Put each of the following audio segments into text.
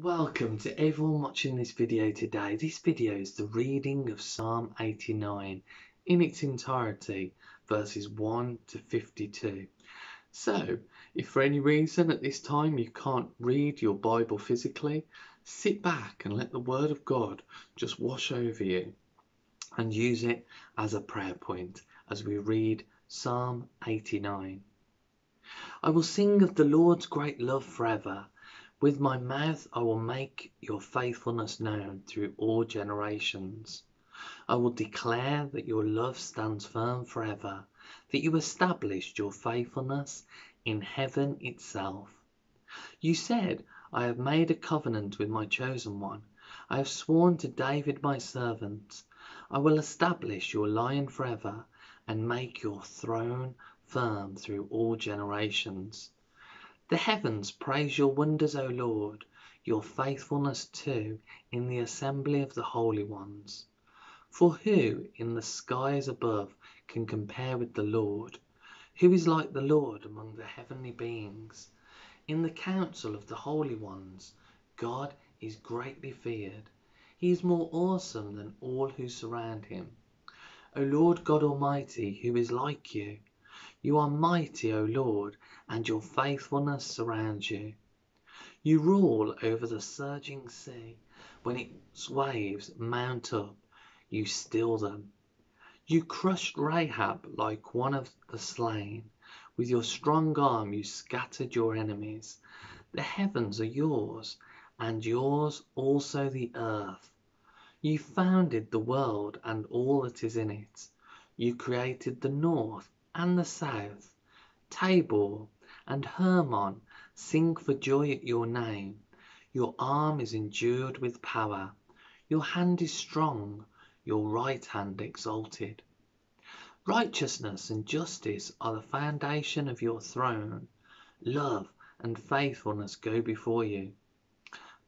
Welcome to everyone watching this video today. This video is the reading of Psalm 89 in its entirety, verses 1 to 52. So, if for any reason at this time you can't read your Bible physically, sit back and let the Word of God just wash over you and use it as a prayer point as we read Psalm 89. I will sing of the Lord's great love forever with my mouth I will make your faithfulness known through all generations. I will declare that your love stands firm forever, that you established your faithfulness in heaven itself. You said, I have made a covenant with my chosen one. I have sworn to David my servant. I will establish your line forever and make your throne firm through all generations. The heavens praise your wonders, O Lord, your faithfulness too in the assembly of the holy ones. For who in the skies above can compare with the Lord? Who is like the Lord among the heavenly beings? In the council of the holy ones, God is greatly feared. He is more awesome than all who surround him. O Lord God Almighty, who is like you? You are mighty, O Lord, and your faithfulness surrounds you. You rule over the surging sea. When its waves mount up, you still them. You crushed Rahab like one of the slain. With your strong arm you scattered your enemies. The heavens are yours, and yours also the earth. You founded the world and all that is in it. You created the north and the south, Tabor and Hermon sing for joy at your name. Your arm is endued with power. Your hand is strong, your right hand exalted. Righteousness and justice are the foundation of your throne. Love and faithfulness go before you.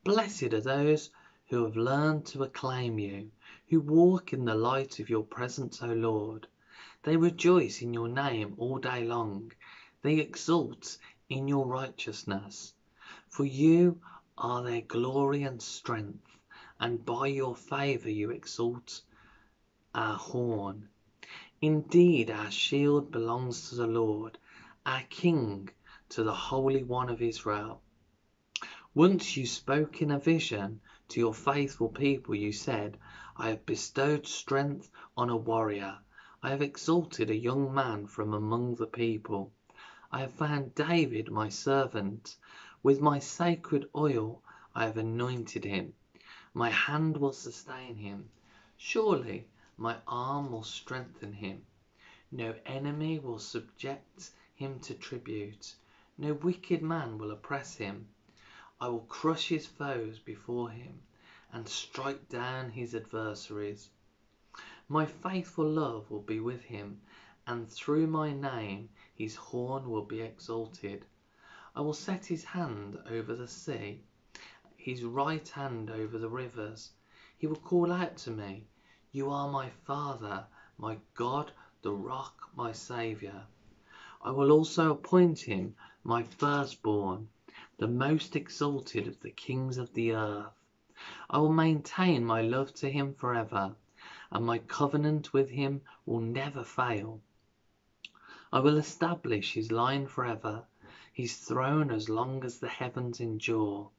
Blessed are those who have learned to acclaim you, who walk in the light of your presence, O Lord. They rejoice in your name all day long. They exult in your righteousness. For you are their glory and strength, and by your favor you exalt our horn. Indeed, our shield belongs to the Lord, our King to the Holy One of Israel. Once you spoke in a vision to your faithful people, you said, I have bestowed strength on a warrior. I have exalted a young man from among the people. I have found David my servant. With my sacred oil I have anointed him. My hand will sustain him. Surely my arm will strengthen him. No enemy will subject him to tribute. No wicked man will oppress him. I will crush his foes before him and strike down his adversaries. My faithful love will be with him, and through my name his horn will be exalted. I will set his hand over the sea, his right hand over the rivers. He will call out to me, You are my Father, my God, the rock, my Saviour. I will also appoint him my firstborn, the most exalted of the kings of the earth. I will maintain my love to him forever and my covenant with him will never fail. I will establish his line forever, his throne as long as the heavens endure.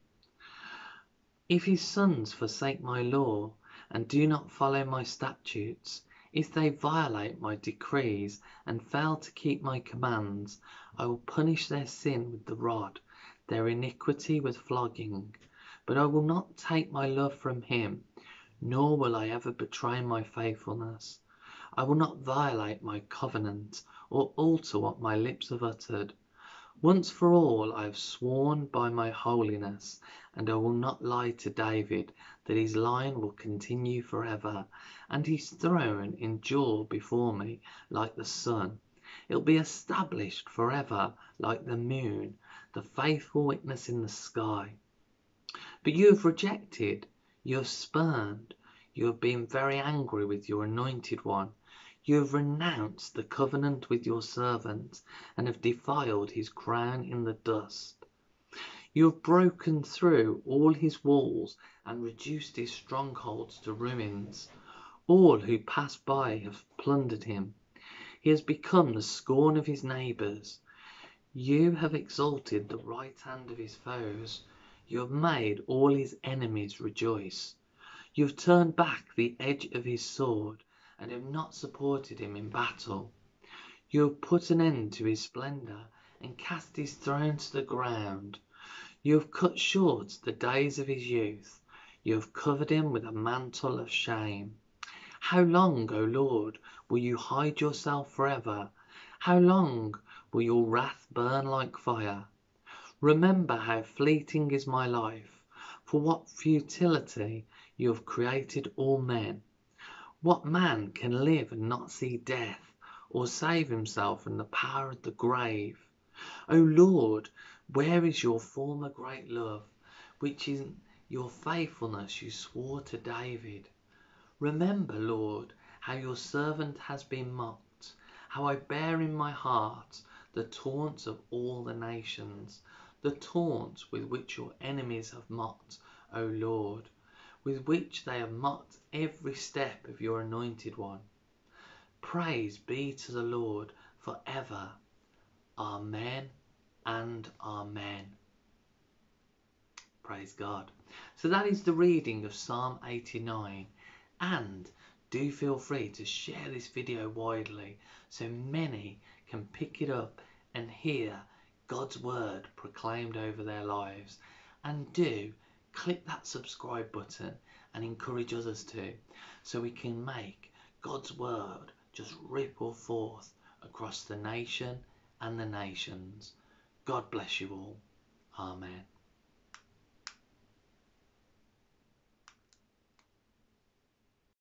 If his sons forsake my law and do not follow my statutes, if they violate my decrees and fail to keep my commands, I will punish their sin with the rod, their iniquity with flogging. But I will not take my love from him nor will I ever betray my faithfulness. I will not violate my covenant or alter what my lips have uttered. Once for all I have sworn by my holiness, and I will not lie to David that his line will continue forever, and his throne endure before me like the sun. It will be established forever like the moon, the faithful witness in the sky. But you have rejected you have spurned, you have been very angry with your anointed one. You have renounced the covenant with your servant, and have defiled his crown in the dust. You have broken through all his walls and reduced his strongholds to ruins. All who pass by have plundered him. He has become the scorn of his neighbors. You have exalted the right hand of his foes. You have made all his enemies rejoice. You have turned back the edge of his sword and have not supported him in battle. You have put an end to his splendor and cast his throne to the ground. You have cut short the days of his youth. You have covered him with a mantle of shame. How long, O Lord, will you hide yourself forever? How long will your wrath burn like fire? Remember how fleeting is my life. For what futility you have created all men. What man can live and not see death, or save himself from the power of the grave? O Lord, where is your former great love, which in your faithfulness you swore to David? Remember, Lord, how your servant has been mocked, how I bear in my heart the taunts of all the nations, the taunts with which your enemies have mocked, O Lord, with which they have mocked every step of your anointed one. Praise be to the Lord for ever. Amen and Amen. Praise God. So that is the reading of Psalm 89 and do feel free to share this video widely so many can pick it up and hear God's word proclaimed over their lives. And do click that subscribe button and encourage others to so we can make God's word just ripple forth across the nation and the nations. God bless you all. Amen.